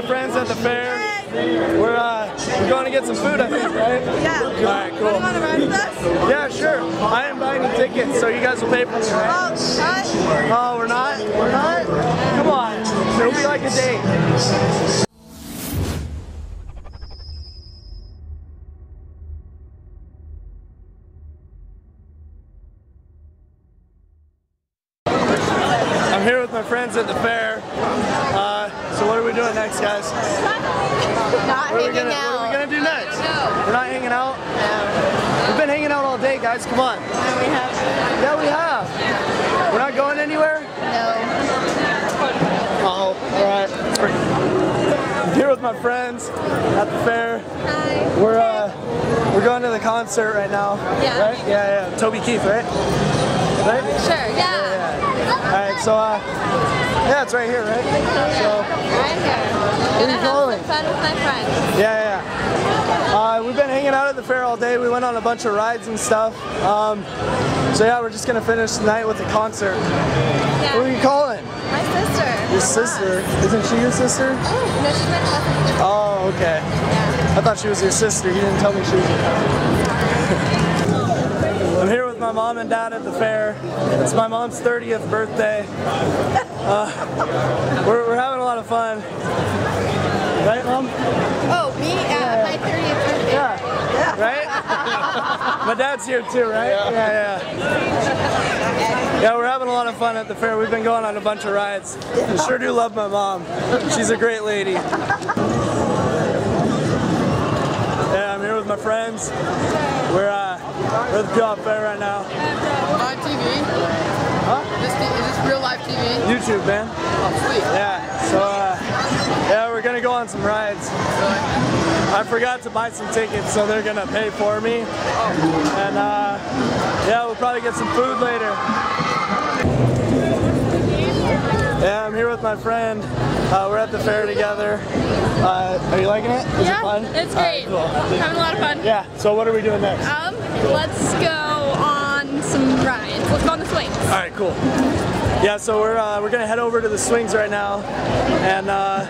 my friends at the fair. We're uh, we're going to get some food, I think, right? Yeah. All right, cool. You want to ride with us? Yeah, sure. I am buying the tickets, so you guys will pay for me, right? Oh? Oh, we're not? We're not? Come on. It'll be like a date. I'm here with my friends at the fair. Uh, so what are we doing next, guys? Not What hanging gonna, out. what are we gonna do next? We're not hanging out? No. We've been hanging out all day, guys. Come on. No, we have. Yeah, we have. We're not going anywhere? No. Oh, alright. I'm here with my friends at the fair. Hi. We're uh we're going to the concert right now. Yeah. Right? Yeah, yeah. Toby Keith, right? Right? Sure, yeah. Alright, so uh yeah, it's right here, right? So Right here. Where are you going? Fun with my friends. yeah, yeah. Uh, we've been hanging out at the fair all day. We went on a bunch of rides and stuff. Um, so yeah, we're just gonna finish tonight with the concert. Yeah. Who are you calling? My sister. Your sister? Isn't she your sister? Oh, No, she's my cousin. Oh, okay. Yeah. I thought she was your sister. You didn't tell me she was your cousin. I'm here with my mom and dad at the fair. It's my mom's 30th birthday. Uh, we're, we're having a lot of fun. Right, mom? Oh, me at my 30th birthday. Yeah. Right? my dad's here too, right? Yeah, yeah. Yeah, we're having a lot of fun at the fair. We've been going on a bunch of rides. I sure do love my mom. She's a great lady. Yeah, I'm here with my friends. We're uh, we're at the Puyallup Fair right now. Live TV? Huh? This, is this real live TV? YouTube, man. Oh, sweet. Yeah. So uh, yeah, we're gonna go on some rides. I forgot to buy some tickets, so they're gonna pay for me. Oh. And uh, yeah, we'll probably get some food later. Yeah, I'm here with my friend. Uh, we're at the fair together. Uh, are you liking it? Is yeah, it fun? it's All right, great. cool. Having a lot of fun. Yeah. So what are we doing next? Um, let's go on some rides. Let's go on the swings. All right, cool. Yeah, so we're uh, we're gonna head over to the swings right now, and uh,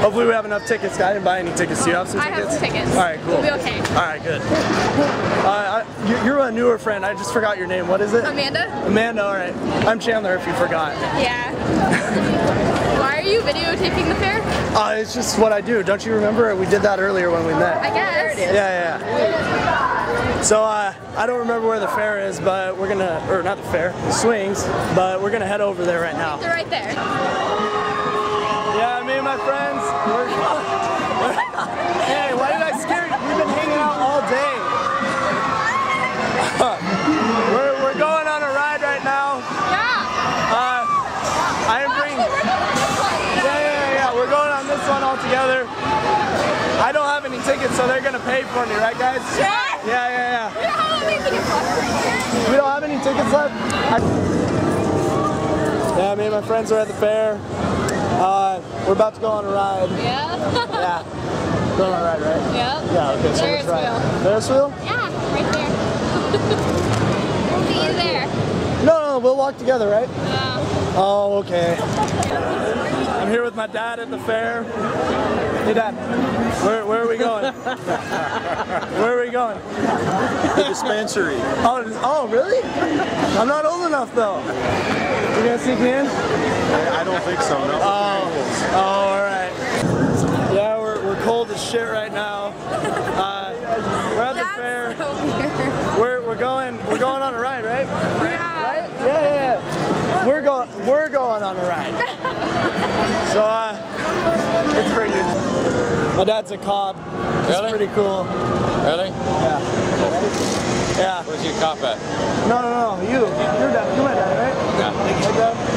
hopefully we have enough tickets. I didn't buy any tickets. Do you have some I tickets? have some tickets. All right, cool. We'll be okay. All right, good. Uh, I, you- you're a newer friend. I just forgot your name. What is it? Amanda? Amanda. All right. I'm Chandler. If you forgot. Yeah. Why are you videotaping the fair? Uh, it's just what I do. Don't you remember? We did that earlier when we met. I guess. Yeah, yeah. So uh, I don't remember where the fair is, but we're gonna, or not the fair, the swings, but we're gonna head over there right now. They're right there. Yeah, me and my friends. We're hey, why did I scare you? We've been hanging out all day. we're, we're going on a ride right now. Yeah. Uh, I am bringing. Yeah, yeah, yeah, yeah. We're going on this one all together. I don't have any tickets, so they're gonna pay for me, right, guys? Yeah. Yeah, yeah, We don't have any tickets left. yeah. We don't have any tickets left. Yeah, me and my friends are at the fair. Uh, we're about to go on a ride. Yeah. Yeah. Going on a ride, right? yeah. Yeah, okay, so Ferris let's ride. wheel. Ferris wheel? Yeah, right there. we'll see you there. No, no, we'll walk together, right? Uh, Oh, okay. I'm here with my dad at the fair. Hey, Dad. Where, where are we going? where are we going? The dispensary. Oh, oh, really? I'm not old enough, though. You gonna sneak me in? I don't think so, no. Oh, all right. Yeah, we're, we're cold as shit right now. Uh, we're at the fair. so weird. We're, we're going we're going on a ride, right? Yeah. Yeah, yeah, yeah. We're going we're going on a ride. So uh, it's pretty good. My dad's a cop. It's Really? pretty cool. Really? Yeah. Yeah. Where's your cop at? No, no, no. You. You're dad. You're my dad, right? No,